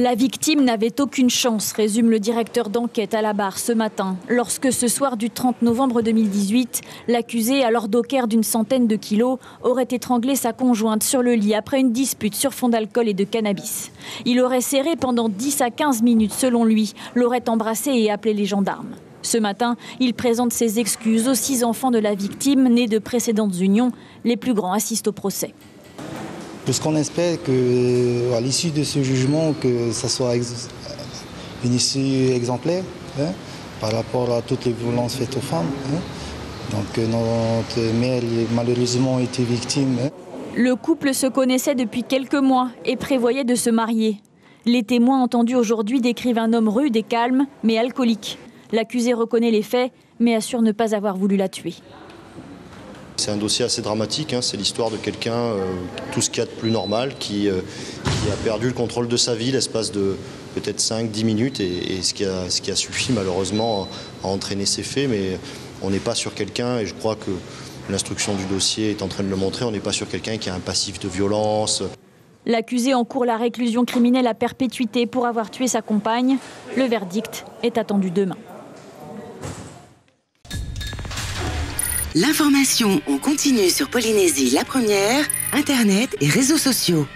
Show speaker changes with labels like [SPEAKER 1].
[SPEAKER 1] La victime n'avait aucune chance, résume le directeur d'enquête à la barre ce matin, lorsque ce soir du 30 novembre 2018, l'accusé, alors docker d'une centaine de kilos, aurait étranglé sa conjointe sur le lit après une dispute sur fond d'alcool et de cannabis. Il aurait serré pendant 10 à 15 minutes selon lui, l'aurait embrassé et appelé les gendarmes. Ce matin, il présente ses excuses aux six enfants de la victime, nés de précédentes unions. Les plus grands assistent au procès.
[SPEAKER 2] Puisqu'on espère que, à l'issue de ce jugement, que ça soit une issue exemplaire hein, par rapport à toutes les violences faites aux femmes. Hein. Donc euh, notre mère malheureusement été victime. Hein.
[SPEAKER 1] Le couple se connaissait depuis quelques mois et prévoyait de se marier. Les témoins entendus aujourd'hui décrivent un homme rude et calme, mais alcoolique. L'accusé reconnaît les faits, mais assure ne pas avoir voulu la tuer.
[SPEAKER 3] C'est un dossier assez dramatique, hein. c'est l'histoire de quelqu'un, euh, tout ce qu'il y a de plus normal, qui, euh, qui, a perdu le contrôle de sa vie l'espace de peut-être 5-10 minutes, et, ce, qui a, ce, qui a, suffi malheureusement à entraîner ces faits, mais on n'est pas sur quelqu'un, et je crois que l'instruction du dossier est en train de le montrer, on n'est pas sur quelqu'un qui a un passif de violence.
[SPEAKER 1] L'accusé encourt la réclusion criminelle à perpétuité pour avoir tué sa compagne. Le verdict est attendu demain.
[SPEAKER 4] L'information en continue sur Polynésie la première, Internet et réseaux sociaux.